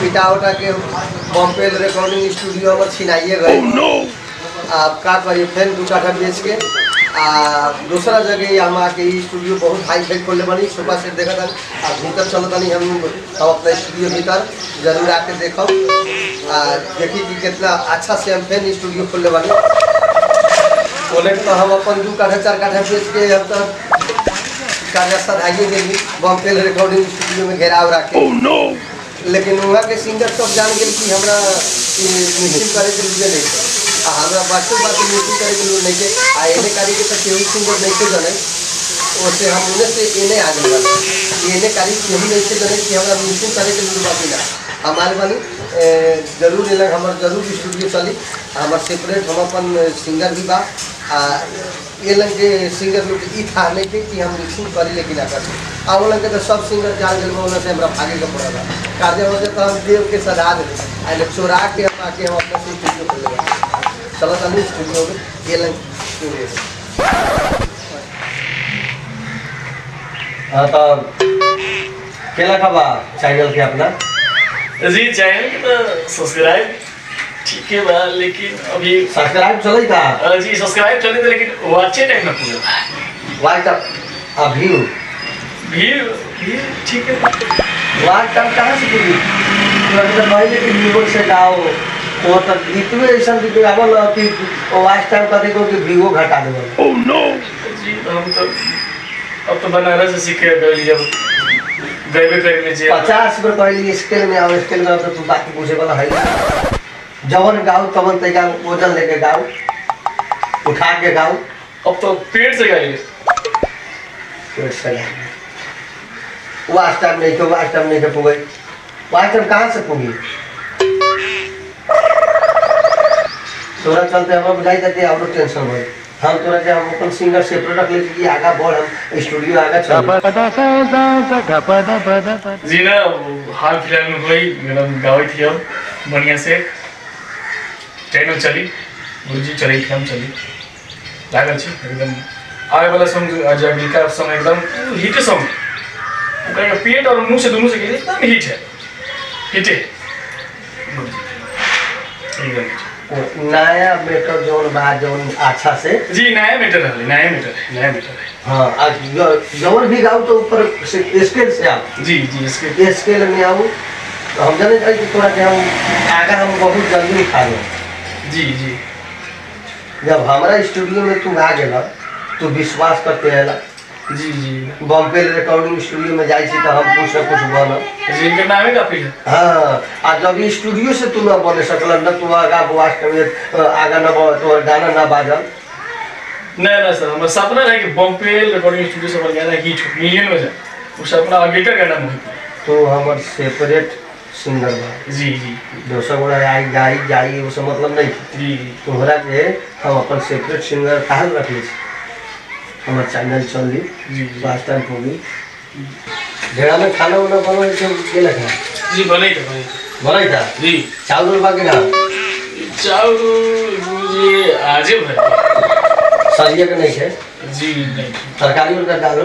तो से के बम्पे रिकॉर्डिंग स्टूडियो में छिनाइए गए। अब का करी फिर दू काठा बेच के। आ दूसरा जगह हम आके स्टूडियो बहुत हाई फाई खोले बनी सुबह से देखा था आ भीतर चल तनी हम हम अपना स्टूडियो भीतर ज़रूर आके देखब। आ देखी कि कितना अच्छा से हम फिर स्टूडियो खोले बनी। बोले तो हम अपन दू काठा चार काठा बेच के हम तो कार्य सधाइए देंगे बम्पे रिकॉर्डिंग स्टूडियो में घेराव रखे। लेकिन वहाँ के सिंगर सब जान गए कि हमरा म्यूज़िक करे के लिए नहीं आ हमरा बातों बात म्यूज़िक करे के लिए नहीं के आ एने कारी के तो केहू सिंगर नहीं के जाने। ओसे हम उन्हें से एने आ गए एने कारी केहू नहीं के जाने कि हमरा म्यूज़िक करे के लिए बाकी ना। हमारे ए, ज़रूर एलग हमारे ज़रूर स्टूडियो चली। हमारे सेपरेट हम अपन सिंगर भी बा। ये लग के सिंगर लोग ई था नहीं के कि हम मिक्सिंग करी लेकिन ना करी वो लग तो सब सिंगर जान गए उन्होंने से हमरा भागे के पड़ा था। कार्य हो जाए तो हम देव के सजा दे आ लोग चोरा के हम आके हम अपना स्टूडियो खोल लेगा चलो चलो स्टूडियो में ये लग हाँ तो केला खाबा चैनल के अपना? जी चैनल के तो सब्सक्राइब ठीक है बा लेकिन अभी सब्सक्राइब चले का जी सब्सक्राइब चले थे लेकिन वाचे टाइम ना पूरा वाइट अप अभी भीड़ ठीक है। वाइट अप कहाँ से पूरी तो पहले कि वीवो से गाओ वो तो गीतवे ऐसा गीत आवल कि वाइट टाइम कर देखो कि वीवो घटा देवल जी तो हम तो अब तो बनारस से सीख के गए जब गए करे में जे पचास रुपये पहले स्केल में आओ स्केल में तो बाकी पूछे वाला है। जवन गाओ तवन तैका वज़न लेके गाओ उठा के गाओ अब तो पेट से गए पेट से गाओ वास्ट टाइम नहीं के वास्ट टाइम नहीं के पुगे वास्ट टाइम कहाँ से पुगी? तोरा चलते हम बुझाई जाते और टेंशन हो हम तोरा के हम अपन सिंगर सेपरेट रख ले कि आगा बढ़ हम स्टूडियो आगा चल। जी ना वो हाल फ़िलहाल में हुई मेरा गावे थी अब बढ़िया से ट्रेन चली। गुरुजी चली हम चली। लागल छी एकदम आगे वाला सॉन्ग आज अगलिका सॉन्ग एकदम हिट सॉन्ग ओकर पेट और मुँह से दोनों से गिरे एकदम हिट है। हिट है। एकदम नया मेटर जोन बा जोन अच्छा से। जी नया मीटर है नया मीटर है नया मीटर है। हाँ आज ज- भी गाओ तो ऊपर स्केल से आओ जी जी इसके ये स्केल में आऊँ। तो हम जाने चाहिए कि थोड़ा कि हम आगे हम बहुत जल्दी खा लो। जी जी। जब हमारा स्टूडियो में तू आ गेला तू विश्वास करते है जी जी। बॉम्बे रिकॉर्डिंग स्टूडियो में जाए तो हम कुछ न कुछ बन है हाँ आ जब स्टूडियो से तू न बने सकल न तू आगा वास्ट में आगा न तोहर गाना न बाजल। नहीं ना सर हमारा सपना है कि बॉम्बे रिकॉर्डिंग स्टूडियो से बन गया हिट मिलियन में जाए वो सपना आगे का गाना तो हमार सेपरेट सिंगर बा जी जी। दोसर गोड़ा आई गाई जाई उससे मतलब नहीं। जी तोहरा के हम अपन सेपरेट सिंगर काहे रख ली। हमार चैनल चल ली जी लास्ट टाइम होगी ढेरा में खाना उना बनो तो के लगा जी बने थे बने बनाई था? जी। चावल उल बाकी ना? चावल मुझे आजे भर सरिया के नहीं है? जी नहीं। तरकारी उनका डालो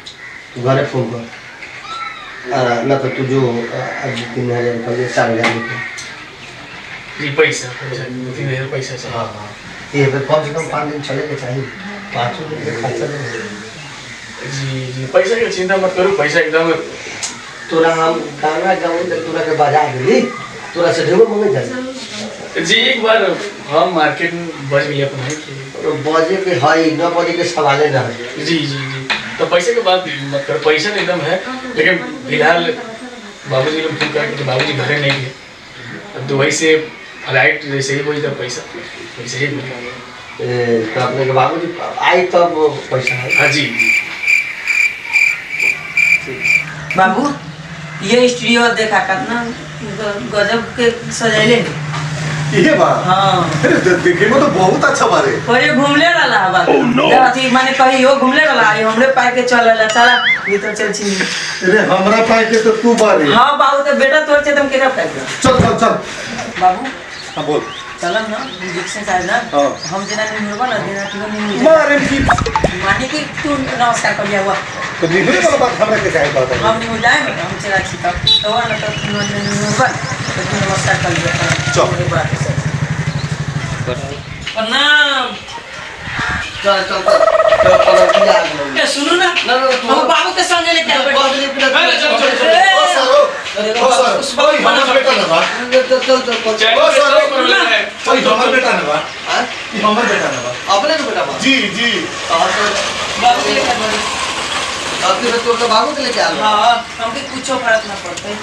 तू घरे फोन कर आ, ना तो तू जो आज तीन हजार रुपये चार हजार रुपये पैसा पैसा तीन हजार पैसा से हाँ हाँ ये फिर कम से कम पाँच दिन चले के चाहिए पाँचों खर्चा। जी जी पैसा की चिंता मत करो पैसा एकदम तोरा हम गाना गाऊँ तो तोरा के बजा दिली तोरा से ढेरो मंगे जाए जी एक बार हम मार्केट में बच गए अपन है कि बजे के है नौ बजे के सवाले ना है जी जी जी तो पैसे के बात मत करो पैसा तो एकदम है लेकिन फ़िलहाल बाबूजी लोग फ़ोन करके बाबूजी घरे नहीं अब दुबई से फ़्लाइट जैसे ही हुई तब पैसा पैसे ही तो अपने के बाबूजी आई तब पैसा है। हाँ जी। बाबू ये स्टूडियो देखा कितना गजब के सजैले ये बा हाँ। अरे देखे में तो बहुत अच्छा बारे परे घूमले रहला बा अथी माने कहीं हो घूमले रहला ये हमरे पाए के चलेला चला भीतर चल छी। अरे हमरा पाए के तो तू बारे। हाँ बाबू तो बेटा तोर से तुम केकरा पाए के चल चल चल। बाबू हाँ बोल। चलम ना रिक्शा से ना। हाँ। हम जेना नहीं होबा ना देना तू नहीं मारे की माने कि तू नमस्कार कर लिया हुआ तो निकले वाला बात हमरा के काहे बात है। हम नहीं हो जाए हम चला छी तब। तो तो तू नहीं होबा तो तू प्रणाम चल चल चल चल ए सुनो ना तू- हम बाबू के संगे लेके चल, चल, चल, सर ओए हमर बेटा ना चल चल चल चल है हमर बेटा ना हाँ? हमर बेटा ना अपने बेटा जी जी हाँ, तो बाबू के लेके आपके बच्चों के बाबू के लेके आ हाँ हमके कुछो फ़र्क ना पड़ते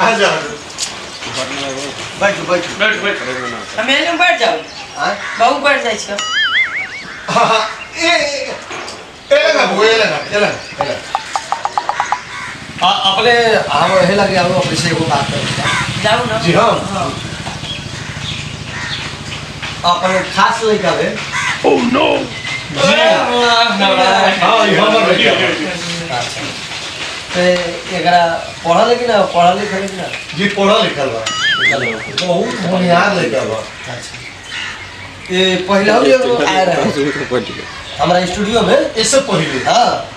आ आ जा। बैठ बैठ बैठ बैठ हम एने बैठ जाओ हाँ? बाबू बैठ जाइ छै हाँ, हाँ, ए ए ए लगा वो ए लगा ए लगा ए लगा आ- अपने हम हे लगे हम अपने से एगो बात करें जाऊ ना जी हाँ। हाँ अपने खास लड़का है हाँ ये हमर बेटा बा। तो एकरा पढ़ल है ना पढ़ल लिखल है ना? जी पढ़ा लिखल बा। बहुत होनहार लड़का बा। ये पहले भी एगो आए हमारा स्टूडियो में? इससे पहले हाँ।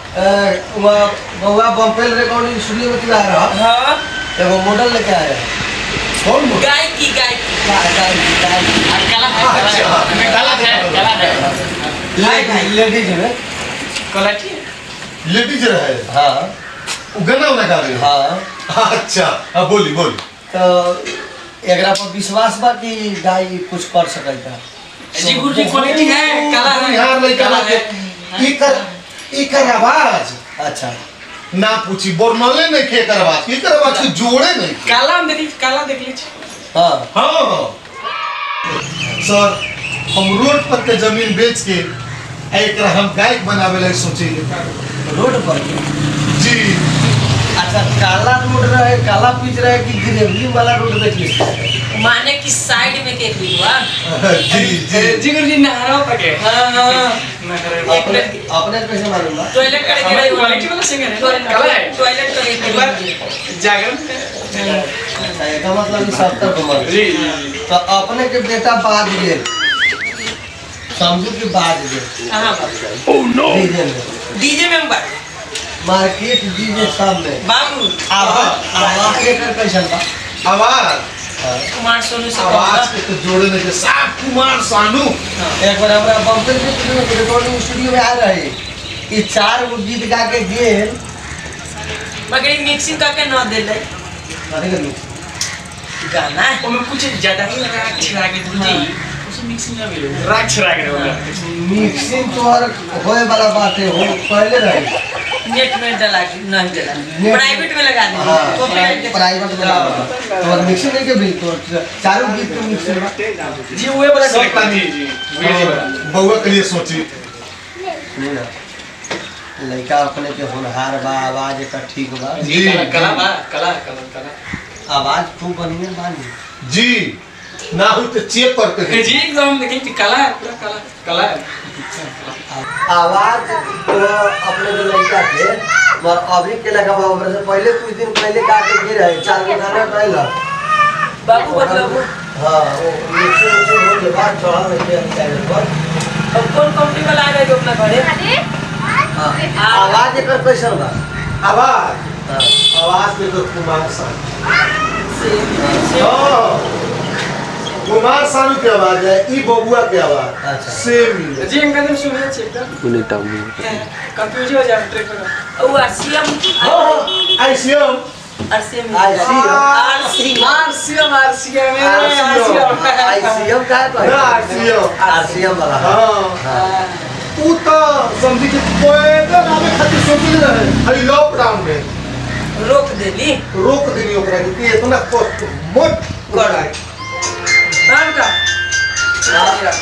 बउआ बम्पेल रिकॉर्डिंग स्टूडियो में रहा? हाँ। एगो मॉडल लेके आया है। कौन गाय की गाय गाय- गाय- गाय- कला है कला है। अच्छा। कला है है। लेडीज़ में? लेडीज़ रहे। हाँ। वो गाना वाला गा रहे हो? हाँ। अच्छा अब बोली बोली। तो एकरा पर विश्वास बा कि गाय कुछ कर सकता जी गुड जी क्वालिटी है कला है होनहार लड़का कला है। के इकर इकर आवाज़। अच्छा। ना पूछी बोरनले नहीं के एकर आवाज़। इकर आवाज़ के जोड़े नहीं काला हम देखी काला देख ली हाँ। हाँ। सर हम रोड पर के ज़मीन बेच के एक हम गायक बनावे लगे सोची रोड पर? जी। अच्छा काला रोड रहे काला पिच रहे कि ग्रेवली वाला रोड देखिए माने की साइड में केक ली हुआ जी जी। जी गुरु जी नहरा पके? हाँ हाँ अपने अपने कैसे मालूम बा टॉयलेट करे के क्वालिटी वाला सिंगर है कला है। टॉयलेट करे एक बार जागरण अच्छा एका मतलब कि सत्तर को मान जी जी तो अपने के बेटा बाज गेल समझू कि बाज गेल कहाँ डीजे में। डीजे में हम बात मार्केट डीजे सब में बाबू। आवाज़। आवाज़। एकर कैसन बा आवाज़। हाँ। कुमार सोनू से आवाज़ के तो जोड़े नहीं के साफ़ कुमार सानू। एक बार हमरा बम्पर के रिकॉर्डिंग स्टूडियो में आ रहे कि चार गो गीत गा के गेल। मगर मिक्सिंग करके न दे ले अरे के मिक्स गाना। है उसमें कुछ ज़्यादा ही राग छिड़ा के गुरु मिक्सिंग के मिक्सिंग तो और होए वाला बात है हो पहले रही। नेट में डला नहीं डला प्राइवेट में लगा दे हाँ के- प्राइवेट में लगा तो और मिक्सिंग नहीं के भी तो चारों गीत के मिक्सिंग बा जी वो वाला सकता जी नहीं जी वो बउआ के लिए सोची। लड़का अपने के होनहार बा आवाज़ एकर ठीक बा। जी कला कला बा कला कला कला। आवाज़ खूब बढ़िया बानी जी। ना हो तो चेक करते हैं जी एकदम देखिए कि कला है पूरा कला कला है। आवाज़ तो अपने जो लड़का के मगर अभी के लगा बा ओकरा से पहले कुछ दिन पहले गा के गिर रहे चार गो गाना कहला बाबू मतलब? हाँ वो मिक्सिंग मिक्सिंग हो गया बात चढ़ा रहे थे चैनल पर। अब कौन कंपनी वाला आ गए अपना घरे? हाँ आवाज़ एकर कैसन बा आवाज़। हाँ। आवाज़ के तो कुमार सानू से से हाँ कुमार सानू की आवाज़ है ई बबुआ की आवाज़ अच्छा। सेम जी इनका नाम सुनिए चेक कर कंफ्यूज हो जाए ट्रैक में वो आरसीएम हाँ हाँ आरसीएम आरसीएम आरसीएम आरसीएम का है ना आईसीएम आरसीएम वाला हाँ हाँ तो समझी कि पैदल आवे खातिर सोचले रहे हई लॉकडाउन में रोक देली रोक देनी ओकरा कि इतना कष्ट मत कर नाम का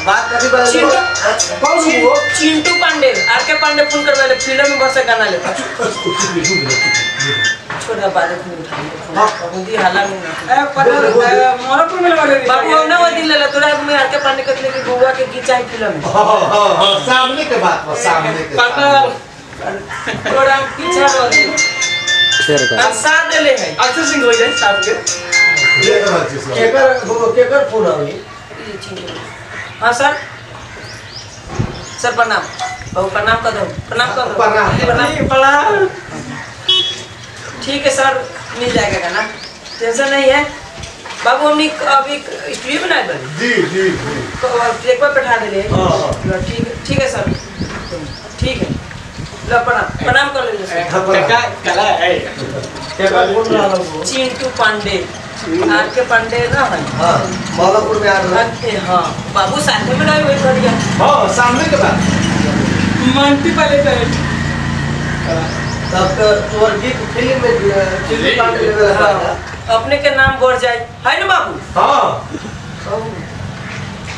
बात कथी बा चिंटू कौन वो चिंटू पांडे। आर के पांडे फ़ोन करवाले फ़िल्म में बस गाना लेता छोड़ तो बाद में उठा लियो अब दी हल्ला में ना ए पता मोरपुर में लगा दे बाबू ना वो दिन ले तोरा में हल्के पानी कतले के गुआ के गिचाई फ़िल्म में। हाँ, हाँ, हाँ, सामने के बात सामने के पता। तोरा पीछा बोल दे हम साथ ले है अक्षय सिंह हो जाए साहब के। केकर वो केकर फ़ोन आवी हाँ सर सर प्रणाम। बाबू प्रणाम कर दो। प्रणाम कर दो। प्रणाम। ठीक है सर मिल जाएगा गाना टेंशन नहीं है। बाबू हमने अभी स्टूडियो बनाए बने जी जी जी। एक बार बैठा दे हाँ, हाँ। ठीक है ठीक है सर ठीक है। लो प्रणाम। प्रणाम कर लीजिए कला है। केकर फ़ोन रहा वो चिंटू पांडे। आर के पांडे ना? है हाँ मौलापुर में आ रहा है। हाँ। बाबू साथ में रहे वही बढ़िया हाँ सामने के बात मंटी पहले पहले तब तो तोर गीत फ़िल्म में चिल्ली पांडे लेवल हाँ, है अपने के नाम बढ़ जाए। है ना बाबू? हाँ।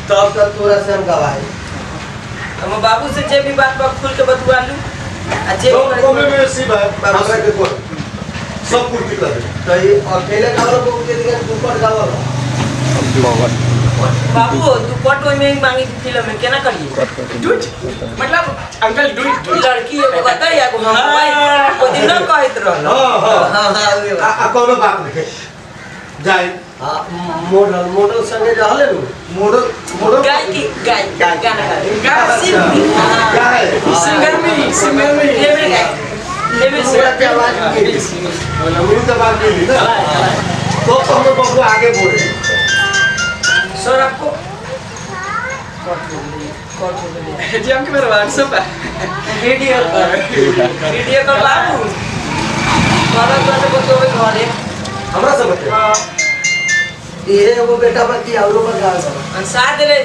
तब तक तोरा से हम गवाए हम बाबू से जे भी बात बा खुल के बतवा लू। आ जे तो भी में सी बात हमरा के कोन सब पूर्ति कर दे तो अकेले गावल को के दिया ऊपर गावल बाबू तू पट ओई में मांगी फ़िल्म में केना करिए डूट मतलब अंकल डूट डूट लड़की एगो बता या को हम भाई ओ दिन ना कहत रहल हाँ हाँ हाँ हाँ आ कोनो बात नहीं जाए हाँ मॉडल मॉडल संगे रहले नु मोड़ो मोड़ो गाय की गाय गाना गाय, सिंगर में सिंगर में पूरा तो हम लोग बहुत आगे बढ़े सर आपको हो हो जी हमके मेरा व्हाट्सएप है। वीडियो कर वीडियो कर बाबू बाबा को तो बोलते हुए घरे हमरा सब बच्चे। ये एगो बेटा बा की औरो पर गाल बा अंसार रे।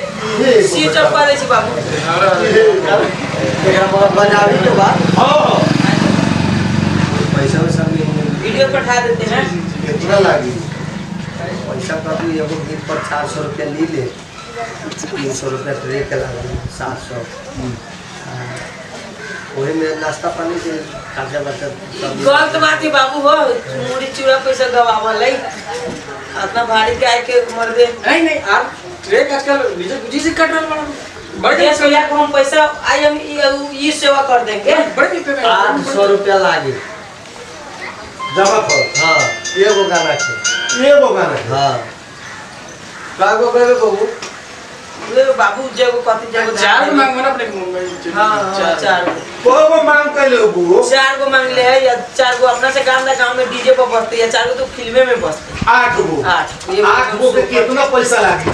सी चप कर दे छी बाबू। एकरा पर के बाद हाँ। भी नहीं वीडियो पठा देते हैं। कितना लागी। पैसा का भी एगो गीत पर चार सौ रुपया ली ले। तीन सौ रुपया ट्रे के लागी सात सौ। वही में नाश्ता पानी के खर्चा सब गलत बात है बाबू हो। मुड़ी चूड़ा पैसा गवावल है। इतना भारी गाय के मर दे। नहीं नहीं आप ट्रैक आजकल विजय गुजी से कट रहा है बड़े सौ को हम पैसा आई हम ये सेवा कर देंगे। बड़े पे आठ सौ रुपया लागी। जमा कर हाँ। एगो गाना के ये वो गाना है हाँ। कागो कहबे बबू वे बाबू जेगो कथी जेगो चार को मांगो ना अपने मुंबई हाँ हाँ चार गो वो वो मांग कर ले बुओ चार गो मांग ले है या चार गो अपना से काम ना गाँव में डीजे पर बजते या चार गो तो फिल्मे में बजते। आठ गो। आठ ये आठ गो के कितना पैसा लागी?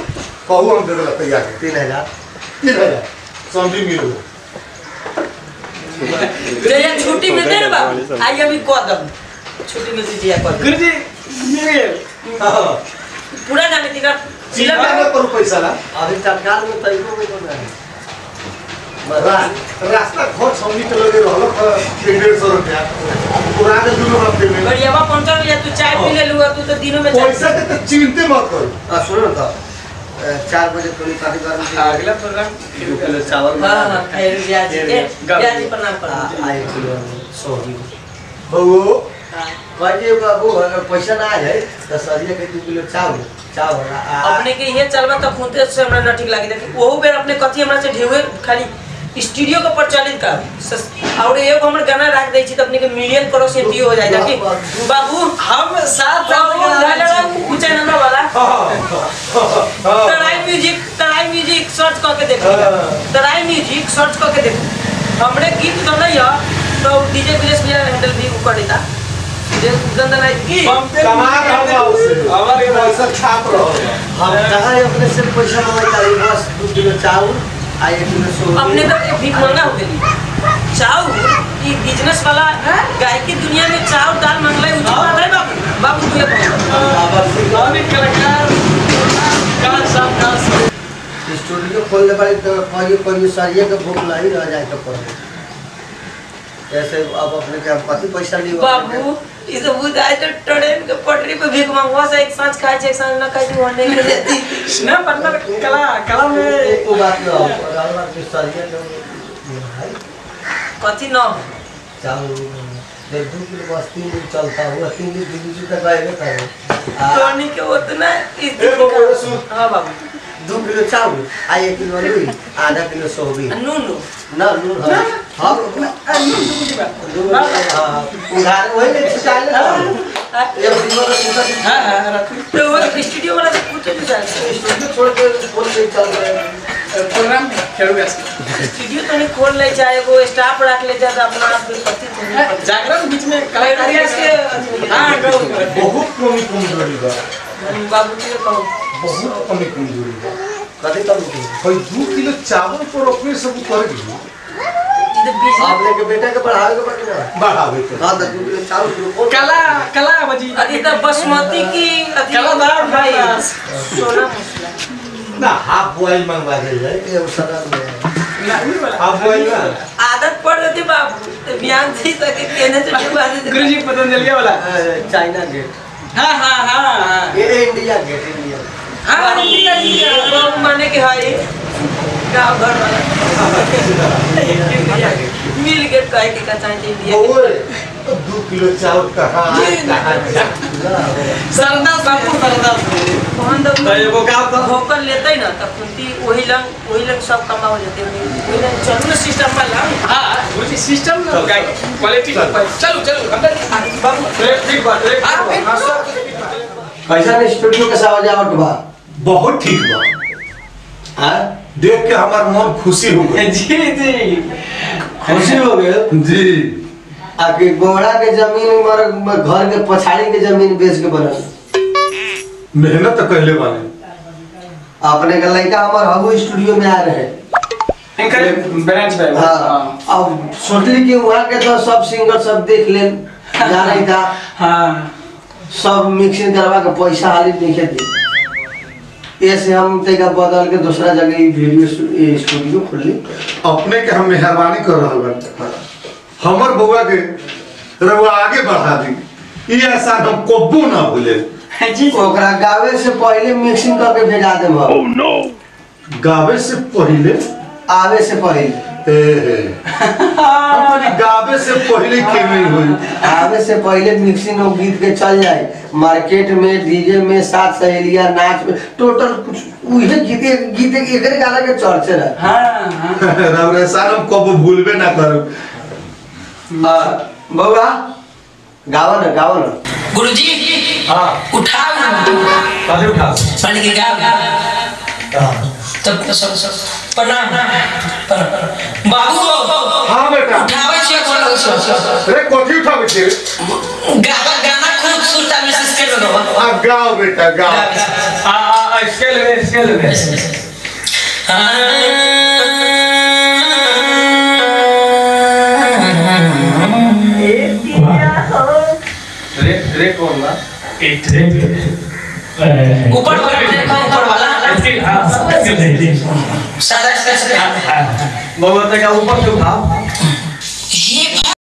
कहू हम दे देला तैयार। है तीन हज़ार। तीन हज़ार। समझी मिलो। जया छुट्टी मिलते ना बाबू आई अभी कदम छुट्टी मिलती जिया कदम गुरुजी मेरे हाँ। पूरा जाने तीना चिल्ला जिला में करू पैसा ला अभी तत्काल में तैको में कौन है रास्ता घर समझी के लगे रहलो डेढ़ रुपया। पुरा के दुनो में बढ़ियावा पंचर हो तू चाय पी ले लूगा तू तो दिनों में पैसा के तो चिंते मत करो। आ, सुनो ना तो। चार बजे थोड़ी काफ़ी बार में अगला प्रोग्राम दो किलो चावल हाँ हाँ खैर ब्याज के ब्याज प्रणाम आ, प्रणाम आ, एक किलो सब्ज़ी बउओ हाँ। कहिए बाबू अगर पैसा ना जाए तो सरिया के दू किलो चावल चावल अपने के ये चलबा तो खुनते से हमरा न ठीक लागे। देखी ओहू बेर अपने कथी हमरा से ढेवे खाली स्टूडियो को प्रचलित कर। और एगो हमर गाना रख दै छी त अपने के मिलियन करोड़ से व्यू हो जाए ताकि बाबू हम के रहा ऊँचा नंबर वाला। Tarai music Tarai music search करके देखो। हाँ। तराई म्यूज़िक सर्च करके देखो। हमरे गीत गाना या तो डीजे विलेज भैया हैंडल भी कर देता हमारे पैसा छाप रहा हम कहाँ अपने से पैसा मंगाई बस दू किलो चावल आ एक किलो सब्ज़ी अपने तो भीख मंगा हो गई चाउ ई बिज़नेस वाला गाय गायकी दुनिया में चाउ दाल मंगलाई उचित बात है बाबू? बाबू ये बाबा काल साहब स्टूडियो खोलने वाली तो कहियो कहियो सरिया के भूख नहीं रह जाए तो पड़े ऐसे अब अपने के हम कथी पैसा ली बाबू ई सब तो ट्रेन के पटरी पे भीख मंगवा से एक साँझ खाए छे एक साँझ ना खाए छे वहाँ नहीं देती ना पटना कला कला में। वो बात ना हो बात कि सरिया के भाई। कथी न? चावल जब दो किलो बस तीन दिन चलता हुआ तीन दिन दिन तक आएगा तब टोनी के उतना ए बबुआ सुन। हाँ बाबू। दो किलो चावल आ एक किलो आलू आधा किलो सोयाबीन। नून ना नून हाँ। हाँ हाँ उधार वही ले छिटाइल ना ये बड़ी वाला दूसरा हाँ हाँ तो वो स्टूडियो वाला से पूछे जो सर स्टूडियो छोड़ के फ़ोन चल रहा है। प्रोग्राम खेल स्टूडियो तो नहीं खोल ले चाहे वो स्टाफ रख ले जाता अपना आप भी पति तो नहीं जागरण बीच में कलाकारी के हाँ? बहुत कमी कमज़ोरी बा। बाबू जी कहो बहुत कमी कमज़ोरी बा। कभी नहीं। भाई दो किलो चावल पर अपने सब कर दी इधर बीच आपने के बेटा के पढ़ावे के बाकी ना बढ़ावे के। हाँ तो दो किलो चावल कला कला बजी। अरे तो बासमती की अभी कलादार भाई भाई। सोना मसला। ना हाफ़ बॉइल मंगवा दे जाए ये सदा में हाफ़ बॉइल ना आदत पड़ थी बाबू तो बयान थी तक कहने से के बाद गुरु जी पतंजलि वाला। चाइना गेट हाँ हाँ हाँ हाँ। ये इंडिया गेट इंडिया। हाँ इंडिया इंडिया। माने के है गाँव वाला मिल गए कहे के का चाहिए इंडिया ओए दो किलो चावल कहाँ कहाँ सरदा बापू सरदा कौन दो तो एगो काम कर। लेते ना तब कुंती वही लंग वही लंग सब कमा हो जाते वही लंग चलो ना सिस्टम पर लाओ हाँ गुरु सिस्टम ना क्वालिटी चलो चलो अंदर बाबू ठीक बात कैसा स्टूडियो के सजावट बा बहुत ठीक बा हाँ देख के हमार मन खुशी हो गई। जी जी। खुशी हो गए जी। आके गोड़ा के ज़मीन मर घर के पछाड़ी के ज़मीन बेच के बनल। मेहनत तो कहले बानी। अपने का लड़का हमार हबू स्टूडियो में आ रहे। इनकर ब्रांच पे हाँ। अब सोचली कि वहाँ के तो सब सिंगर सब देख ले जा रही था। हाँ। सब मिक्सिंग करवा के पैसा हाली देखे दी ऐसे हम तेका बदल के दूसरा जगह ही वीडियो स्टूडियो खोल खोली अपने के हम मेहरबानी कर रहा बा हमर बउआ के रउआ आगे बढ़ा दी। ये ऐसा हम कोबू ना भूले। जी ओकरा गावे से पहले मिक्सिंग करके भेजा देब ओह नो गावे से पहले? आवे से पहले। गावे से पहले के नहीं हुई। आवे से पहले मिक्सिंग और गीत के चल जाए। मार्केट में डीजे में साथ सहेलिया नाच में टोटल कुछ उहे गीत गीत एकरे गाना के चर्चे रहे हाँ हाँ। रउआ एहसान हम कब्बू भूलबे ना करू। हाँ, बउआ गावा ना गावा ना। गुरुजी हाँ। उठाओ। काले उठा पढ़ के गाओ। तब तो सब सब प्रणाम प्रणाम बाबू हाँ बेटा। उठावे छियै कोनो सब अरे कथी उठावे छे गाना गाना खूब सुनता विशेष कर दो आ गाओ बेटा गाओ। आ आ स्केल में स्केल में रे रे कौन बा एक रे ऊपर वाला देखो ऊपर वाला इसके हाँ इसके सादा से बाबा